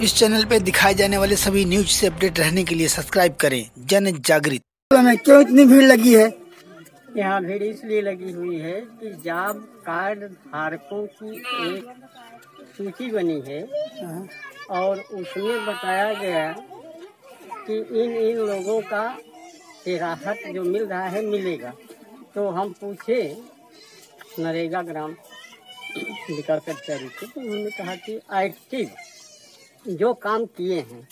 इस चैनल पे दिखाए जाने वाले सभी न्यूज़ से अपडेट रहने के लिए सब्सक्राइब करें। जन जागृत। में क्यों इतनी भीड़ लगी है? यहाँ भीड़ इसलिए लगी हुई है कि जॉब कार्ड धारकों की एक सूची बनी है और उसमें बताया गया कि इन इन लोगों का राहत जो मिल रहा है मिलेगा। तो हम पूछे नरेगा ग्राम विकास अधिकारी से तो उन्होंने कहा कि एक्टिव जो काम किए हैं।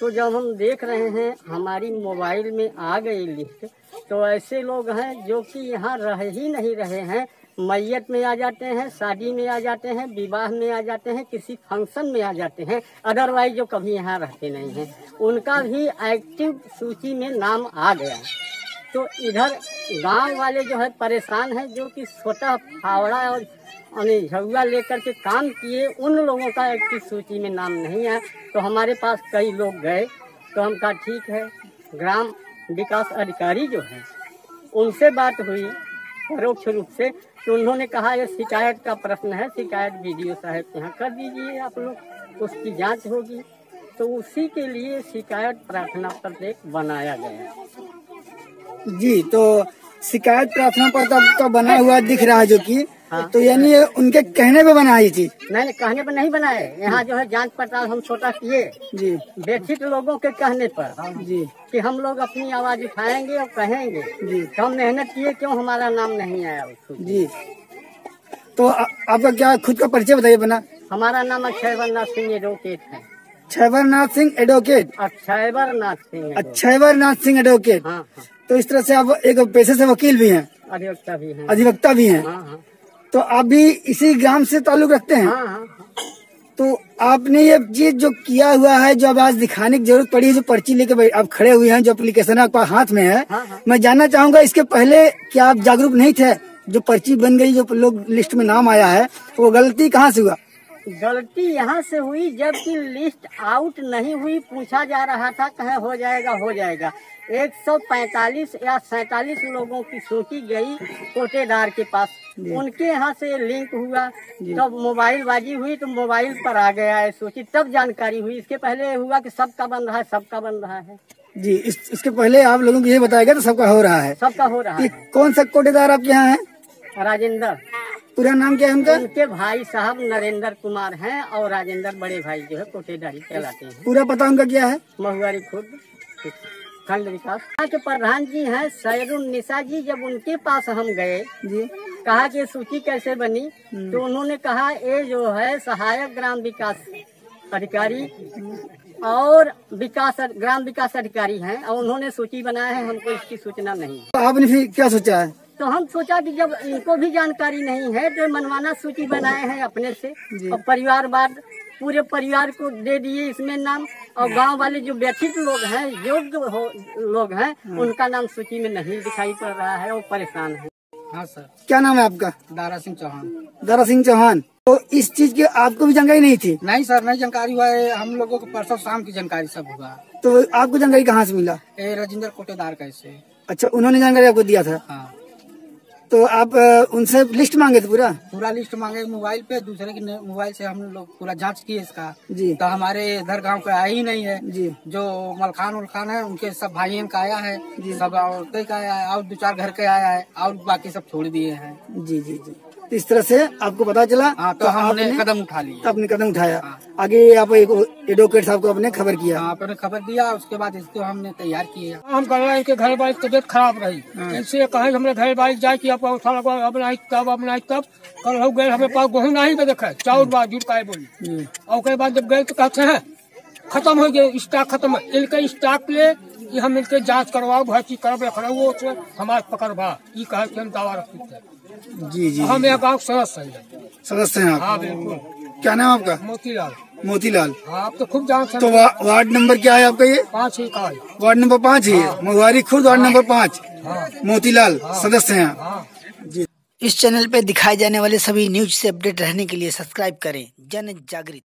तो जब हम देख रहे हैं, हमारी मोबाइल में आ गई लिस्ट तो ऐसे लोग हैं जो कि यहाँ रह ही नहीं रहे हैं। मैयत में आ जाते हैं, शादी में आ जाते हैं, विवाह में आ जाते हैं, किसी फ़ंक्शन में आ जाते हैं। अदरवाइज़ जो कभी यहाँ रहते नहीं हैं। उनका भी एक्टिव सूची में नाम आ गया। तो इधर गाँव वाले जो है परेशान हैं, जो कि छोटा फावड़ा और झुआ लेकर के काम किए, उन लोगों का एक्टिव सूची में नाम नहीं है। तो हमारे पास कई लोग गए तो हम कहा, ठीक है। ग्राम विकास अधिकारी जो है, उनसे बात हुई परोक्ष रूप से तो उन्होंने कहा यह शिकायत का प्रश्न है, शिकायत वीडियो साहब के यहाँ कर दीजिए आप लोग, उसकी जाँच होगी। तो उसी के लिए शिकायत प्रार्थना पत्र एक बनाया गया जी तो शिकायत प्रार्थना पत्र का बना हुआ दिख रहा है जो कि हाँ। तो यानी उनके कहने पे बना ही थी नहीं कहने पर नहीं बनाए। यहाँ जो है जाँच पड़ताल हम छोटा किए। जी। बेठित लोगों के कहने पर जी। कि हम लोग अपनी आवाज़ उठाएँगे और कहेंगे जी। तो हम मेहनत किए क्यों हमारा नाम नहीं आया जी। तो आ, आपका क्या खुद का परिचय बताइए बना हमारा नाम अक्षयवर नाथ सिंह एडवोकेट है। Chhaivarnath Singh advocate Akshayvar Nath Singh advocate. Chhaivarnath Singh advocate तो इस तरह से आप एक पेशे से वकील भी हैं। अधिवक्ता भी है। अधिवक्ता भी हैं। हाँ हाँ। तो आप भी इसी ग्राम से ताल्लुक रखते हैं? हाँ हाँ तो आपने ये चीज़ जो किया हुआ है जो अब आज दिखाने की ज़रूरत पड़ी है जो पर्ची लेके आप खड़े हुए हैं जो एप्लीकेशन आपके हाथ में है हाँ, हाँ। मैं जानना चाहूँगा इसके पहले क्या आप जागरूक नहीं थे? जो पर्ची बन गई जो लोग लिस्ट में नाम आया है वो गलती कहाँ से हुआ? गलती यहाँ से हुई जबकि लिस्ट आउट नहीं हुई पूछा जा रहा था कहे हो जाएगा हो जाएगा। 145 या 47 लोगों की सूची गई कोटेदार के पास। उनके यहाँ से लिंक हुआ। तब मोबाइल बाजी हुई तो मोबाइल पर आ गया है सूची। तब जानकारी हुई। इसके पहले हुआ कि सबका बन रहा है सबका बन रहा है। जी इस, इसके पहले आप लोगों को ये बताया गया तो सबका हो रहा है। सबका हो रहा है। कौन सा कोटेदार आपके यहाँ है? राजेंद्र। पूरा नाम क्या है उनका? उनके भाई साहब नरेंद्र कुमार हैं और राजेंद्र बड़े भाई जो है कोटेदारी चलाते हैं। पूरा पता उनका क्या है? महुआरी खुर्द। खंड विकास के प्रधान जी हैं सैरुल निशा जी जब उनके पास हम गए जी। कहा कि सूची कैसे बनी? तो उन्होंने कहा ये जो है सहायक ग्राम विकास अधिकारी और विकास ग्राम विकास अधिकारी हैं और उन्होंने सूची बनाया है हमको इसकी सूचना नहीं तो आपने फिर क्या सोचा है? तो हम सोचा कि जब इनको भी जानकारी नहीं है तो मनमाना सूची बनाए हैं अपने से। और परिवारवाद पूरे परिवार को दे दिए इसमें नाम। और गाँव वाले जो व्यथित लोग हैं योग्य हो लोग हैं उनका नाम सूची में नहीं दिखाई पड़ रहा है और परेशान है। हाँ सर। क्या नाम है आपका? दारा सिंह चौहान। दारा सिंह चौहान। तो इस चीज़ की आपको भी जानकारी नहीं थी? नहीं सर नहीं जानकारी हुआ है। हम लोगों को परसों शाम की जानकारी सब हुआ। तो आपको जानकारी कहाँ से मिला? ये राजेंद्र कोटेदार कैसे अच्छा उन्होंने जानकारी आपको दिया था? हाँ। तो आप उनसे लिस्ट मांगे थे पूरा? पूरा लिस्ट मांगे मोबाइल पे दूसरे के मोबाइल से हम लोग पूरा जाँच किए इसका। जी। तो हमारे इधर गाँव का आया ही नहीं है। जी। जो मलखान उलखान है उनके सब भाइयों का आया है। जी। सब औरतें का आया है और दो चार घर के आया है और बाकी सब छोड़ दिए हैं। जी जी जी। तो इस तरह से आपको पता चला हाँ तो हमने आपने कदम उठा लिए। आपने कदम उठाया। आगे आप एक एडवोकेट साहब को आपने खबर किया। हाँ आपने खबर दिया उसके बाद इसको हमने तैयार किए हम कर रहे हैं कि घर वाली तबियत खराब रही। इससे कहे हमने घर वाली जाए कि आप अब तब अब तब। कल हो गए हमें पास गेहूँ नहीं देखे। चाउर बात जुट का बोली। और उसके बाद जब गए तो कहते हैं खत्म हो गए स्टॉक खत्म। है इनके स्टॉक ले कि हम इनके जाँच करवाओ भर्ती करब रख रहे हमारे पकड़वा। ये कहे कि हम दावा रखते थे। जी जी हम एक गाँव सदस्य हैं। सदस्य हैं आप? हाँ बिल्कुल। क्या नाम आपका? मोतीलाल। मोतीलाल। हाँ आप तो खूब जानते तो वा, वार्ड नंबर क्या है आपका ये? पाँच ही का वार्ड नंबर पाँच ही है। मोहारी खुर्द वार्ड नंबर पाँच। हाँ। मोतीलाल सदस्य हैं आप। हाँ। इस चैनल पे दिखाए जाने वाले सभी न्यूज़ से अपडेट रहने के लिए सब्सक्राइब करें। जन जागृत